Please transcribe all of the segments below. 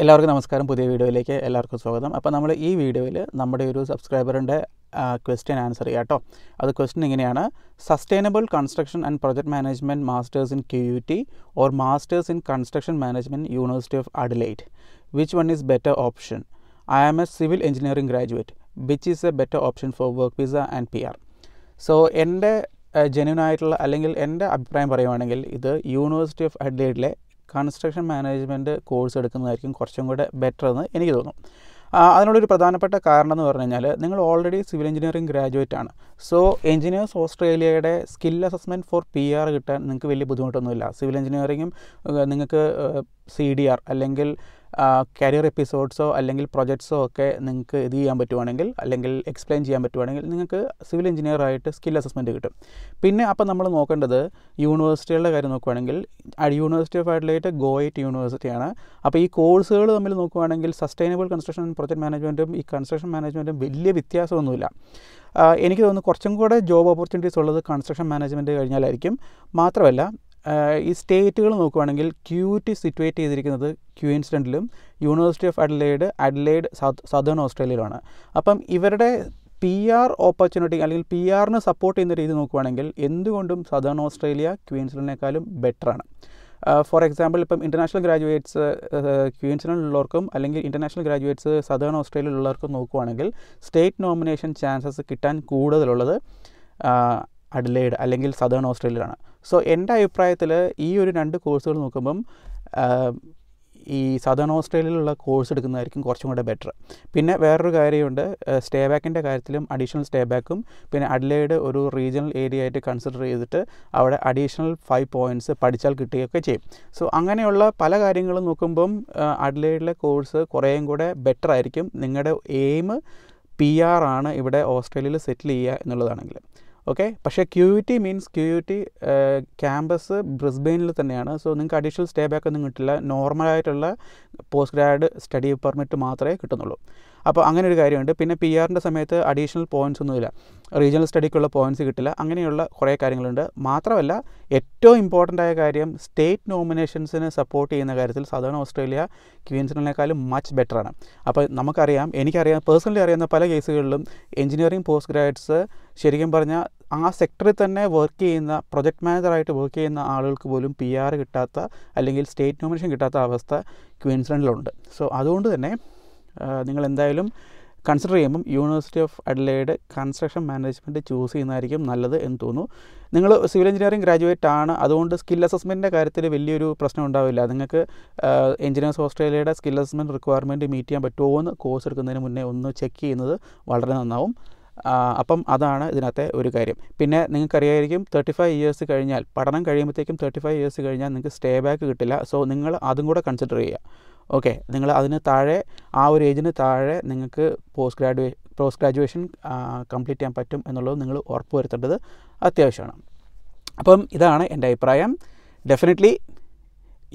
എല്ലാവർക്കും നമസ്കാരം. പുതിയ വീഡിയോയിലേക്ക് എല്ലാവർക്കും സ്വാഗതം. അപ്പോൾ നമ്മൾ ഈ വീഡിയോയിൽ നമ്മുടെ ഒരു സബ്സ്ക്രൈബറിന്റെ ക്വസ്റ്റ്യൻ ആൻസർ ചെയ്യാം കേട്ടോ അത് ക്വസ്റ്റ്യൻ ഇങ്ങനെയാണ്. Sustainable construction and project management masters in Q U T or masters in construction management university of Adelaide which one is better option I am a civil engineering graduate which is a better option for work visa and P R so എന്റെ genuine ആയിട്ടുള്ള അല്ലെങ്കിൽ എന്റെ അഭിപ്രായം പറയുവാണെങ്കിൽ ഇത് university of അഡ്ലൈഡിലെ construction management course എടുക്കുന്നതായിരിക്കും കുറച്ചും കൂടെ ബെറ്റർ എന്ന് എനിക്ക് തോന്നും അതിനുള്ളൊരു പ്രധാനപ്പെട്ട കാരണം എന്ന് പറഞ്ഞു കഴിഞ്ഞാൽ നിങ്ങൾ ഓൾറെഡി സിവിൽ എഞ്ചിനീയറിംഗ് ഗ്രാജുവേറ്റ് ആണ്. സോ എഞ്ചിനീയേഴ്സ് ഓസ്ട്രേലിയയുടെ skill assessment for P R കിട്ടാൻ നിങ്ങൾക്ക് വലിയ ബുദ്ധിമുട്ടൊന്നുമില്ല. സിവിൽ എഞ്ചിനീയറിംഗും നിങ്ങൾക്ക് സി ഡി ആർ അല്ലെങ്കിൽ കരിയർ എപ്പിസോഡ്സോ അല്ലെങ്കിൽ പ്രൊജക്ട്സോ ഒക്കെ നിങ്ങൾക്ക് ഇത് ചെയ്യാൻ പറ്റുവാണെങ്കിൽ അല്ലെങ്കിൽ എക്സ്പ്ലെയിൻ ചെയ്യാൻ പറ്റുവാണെങ്കിൽ നിങ്ങൾക്ക് സിവിൽ എഞ്ചിനീയർ ആയിട്ട് സ്കിൽ അസസ്മെന്റ് കിട്ടും. പിന്നെ അപ്പോൾ നമ്മൾ നോക്കേണ്ടത് യൂണിവേഴ്സിറ്റികളുടെ കാര്യം നോക്കുകയാണെങ്കിൽ യൂണിവേഴ്സിറ്റി ഓഫ് അഡ്ലൈറ്റ് ഗോയിറ്റ് യൂണിവേഴ്സിറ്റിയാണ് അപ്പോൾ ഈ കോഴ്സുകൾ തമ്മിൽ നോക്കുവാണെങ്കിൽ സസ്റ്റൈനബിൾ കൺസ്ട്രക്ഷൻ പ്രൊജക്ട് മാനേജ്മെന്റും ഈ കൺസ്ട്രക്ഷൻ മാനേജ്മെന്റും വലിയ വ്യത്യാസമൊന്നുമില്ല. എനിക്ക് തോന്നുന്നു കുറച്ചും കൂടെ ജോബ് ഓപ്പർച്യൂണിറ്റീസ് ഉള്ളത് കൺസ്ട്രക്ഷൻ മാനേജ്മെന്റ് കഴിഞ്ഞാലായിരിക്കും. മാത്രമല്ല ഈ സ്റ്റേറ്റുകൾ നോക്കുകയാണെങ്കിൽ ക്യൂറ്റി സിറ്റുവേറ്റ് ചെയ്തിരിക്കുന്നത് ക്യൂൻസ്ലൻഡിലും university of Adelaide Adelaide southern ഓസ്ട്രേലിയയിലുമാണ്. അപ്പം ഇവരുടെ പി ആർ ഓപ്പർച്യൂണിറ്റി അല്ലെങ്കിൽ പി ആറിന് സപ്പോർട്ട് ചെയ്യുന്ന രീതി നോക്കുകയാണെങ്കിൽ എന്തുകൊണ്ടും സദേൺ ഓസ്ട്രേലിയ ക്വീൻസ്ലൻഡിനേക്കാളും ബെറ്ററാണ്. ഫോർ എക്സാമ്പിൾ ഇപ്പം ഇന്റർനാഷണൽ ഗ്രാജുവേറ്റ്സ് ക്യൂൻസിലുള്ളവർക്കും അല്ലെങ്കിൽ ഇന്റർനാഷണൽ ഗ്രാജുവേറ്റ്സ് സദേൺ ഓസ്ട്രേലിയയിലുള്ളവർക്കും നോക്കുവാണെങ്കിൽ സ്റ്റേറ്റ് നോമിനേഷൻ ചാൻസസ് കിട്ടാൻ കൂടുതലുള്ളത് അഡ്ലൈഡ് അല്ലെങ്കിൽ സദേൺ ഓസ്ട്രേലിയയിലാണ് സോ എന്റെ അഭിപ്രായത്തിൽ ഈ ഒരു രണ്ട് കോഴ്സുകൾ നോക്കുമ്പം ഈ സദേൺ ഓസ്ട്രേലിയയിലുള്ള കോഴ്സ് എടുക്കുന്നതായിരിക്കും കുറച്ചും കൂടെ ബെറ്റർ പിന്നെ വേറൊരു കാര്യമുണ്ട് സ്റ്റേ ബാക്കിന്റെ കാര്യത്തിലും അഡീഷണൽ സ്റ്റേ ബാക്കും പിന്നെ അഡ്ലൈഡ് ഒരു റീജിയണൽ ഏരിയ ആയിട്ട് കൺസിഡർ ചെയ്തിട്ട് അവിടെ അഡീഷണൽ ഫൈവ് പോയിന്റ്സ് പഠിച്ചാൽ കിട്ടുകയൊക്കെ ചെയ്യും. സോ അങ്ങനെയുള്ള പല കാര്യങ്ങളും നോക്കുമ്പം അഡ്ലൈഡിലെ കോഴ്സ് കുറേയും കൂടെ ബെറ്റർ ആയിരിക്കും. നിങ്ങളുടെ എയിം പി ആർ ആണ് ഇവിടെ ഓസ്ട്രേലിയയിൽ സെറ്റിൽ ചെയ്യുക എന്നുള്ളതാണെങ്കിൽ. ഓക്കെ പക്ഷേ Q U T means Q U T campus ബ്രിസ്ബെയിനിൽ തന്നെയാണ്. സോ നിങ്ങൾക്ക് അഡീഷണൽ സ്റ്റേ ബാക്ക് ഒന്നും കിട്ടില്ല. നോർമലായിട്ടുള്ള പോസ്റ്റ് ഗ്രാഡ് സ്റ്റഡി പെർമിറ്റ് മാത്രമേ കിട്ടുന്നുള്ളൂ. അപ്പോൾ അങ്ങനെ ഒരു കാര്യമുണ്ട്. പിന്നെ പി ആറിന്റെ സമയത്ത് അഡീഷണൽ പോയിന്റ്സ് ഒന്നുമില്ല റീജിയണൽ സ്റ്റഡിക്കുള്ള പോയിന്റ്സ് കിട്ടില്ല. അങ്ങനെയുള്ള കുറേ കാര്യങ്ങളുണ്ട്. മാത്രമല്ല ഏറ്റവും ഇമ്പോർട്ടന്റ് ആയ കാര്യം സ്റ്റേറ്റ് നോമിനേഷൻസിന് സപ്പോർട്ട് ചെയ്യുന്ന കാര്യത്തിൽ സാധാരണ ഓസ്ട്രേലിയ ക്വീൻസിനേക്കാളും മച്ച് ബെറ്ററാണ് അപ്പോൾ നമുക്കറിയാം എനിക്കറിയാം പേഴ്സണലി അറിയാവുന്ന പല കേസുകളിലും എഞ്ചിനീയറിംഗ് പോസ്റ്റ് ഗ്രാഡ്സ് ശരിക്കും പറഞ്ഞാൽ ആ സെക്ടറിൽ തന്നെ വർക്ക് ചെയ്യുന്ന പ്രൊജക്ട് മാനേജറായിട്ട് വർക്ക് ചെയ്യുന്ന ആളുകൾക്ക് പോലും പി ആർ കിട്ടാത്ത അല്ലെങ്കിൽ സ്റ്റേറ്റ് നോമിനേഷൻ കിട്ടാത്ത അവസ്ഥ ക്വീൻസ്ലൻഡിലുണ്ട്. സോ അതുകൊണ്ട് തന്നെ നിങ്ങൾ എന്തായാലും കൺസിഡർ ചെയ്യുമ്പം university of Adelaide construction management choose ചെയ്യുന്നതായിരിക്കും നല്ലത് എന്ന് തോന്നുന്നു. നിങ്ങൾ സിവിൽ എഞ്ചിനീയറിംഗ് ഗ്രാജുവേറ്റ് ആണ് അതുകൊണ്ട് സ്കിൽ അസസ്മെന്റിന്റെ കാര്യത്തിൽ വലിയൊരു പ്രശ്നം ഉണ്ടാവില്ല. നിങ്ങൾക്ക് എഞ്ചിനീയേഴ്സ് ഓസ്ട്രേലിയയുടെ സ്കിൽ അസസ്മെന്റ് റിക്വയർമെന്റ് മീറ്റ് ചെയ്യാൻ പറ്റുമോ എന്ന് കോഴ്സ് എടുക്കുന്നതിന് മുന്നേ ഒന്ന് ചെക്ക് ചെയ്യുന്നത് വളരെ നന്നാവും. അപ്പം അതാണ് ഇതിനകത്തെ ഒരു കാര്യം. പിന്നെ നിങ്ങൾക്കറിയായിരിക്കും തേർട്ടി ഫൈവ് ഇയേഴ്സ് കഴിഞ്ഞാൽ പഠനം കഴിയുമ്പോഴത്തേക്കും തേർട്ടി ഫൈവ് ഇയേഴ്സ് കഴിഞ്ഞാൽ നിങ്ങൾക്ക് സ്റ്റേ ബാക്ക് കിട്ടില്ല. സോ നിങ്ങൾ അതും കൂടെ കൺസിഡർ ചെയ്യുക. ഓക്കെ നിങ്ങൾ അതിന് താഴെ ആ ഒരു ഏജിന് താഴെ നിങ്ങൾക്ക് post graduate post graduation complete ചെയ്യാൻ പറ്റും എന്നുള്ളത് നിങ്ങൾ ഉറപ്പ് വരുത്തേണ്ടത് അത്യാവശ്യമാണ്. അപ്പം ഇതാണ് എന്റെ അഭിപ്രായം. Definitely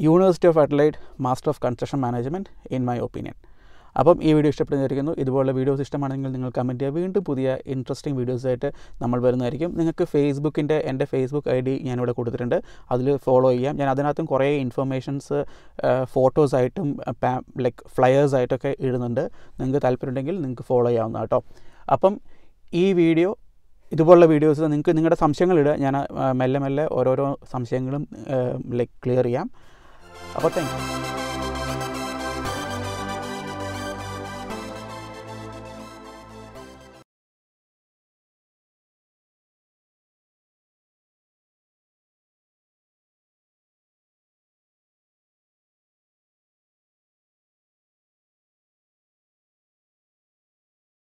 university of Adelaide master of construction management in my opinion അപ്പം ഈ വീഡിയോ ഇഷ്ടപ്പെടുന്നതായിരിക്കുന്നു ഇതുപോലുള്ള വീഡിയോസ് ഇഷ്ടമാണെങ്കിൽ നിങ്ങൾ കമന്റ് ചെയ്യുക. വീണ്ടും പുതിയ ഇൻട്രസ്റ്റിംഗ് വീഡിയോസായിട്ട് നമ്മൾ വരുന്നതായിരിക്കും. നിങ്ങൾക്ക് ഫേസ്ബുക്കിന്റെ എന്റെ ഫേസ്ബുക്ക് ഐ ഡി ഞാനിവിടെ കൊടുത്തിട്ടുണ്ട്. അതിൽ ഫോളോ ചെയ്യാം. ഞാൻ അതിനകത്തും കുറേ ഇൻഫർമേഷൻസ് ഫോട്ടോസായിട്ടും ലൈക്ക് ഫ്ലയേഴ്സായിട്ടൊക്കെ ഇടുന്നുണ്ട്. നിങ്ങൾക്ക് താല്പര്യമുണ്ടെങ്കിൽ നിങ്ങൾക്ക് ഫോളോ ചെയ്യാവുന്ന കേട്ടോ. അപ്പം ഈ വീഡിയോ ഇതുപോലുള്ള വീഡിയോസ് നിങ്ങൾക്ക് നിങ്ങളുടെ സംശയങ്ങൾ ഇടുക. ഞാൻ മെല്ലെ മെല്ലെ ഓരോരോ സംശയങ്ങളും ലൈക്ക് ക്ലിയർ ചെയ്യാം. അപ്പോൾ താങ്ക് യു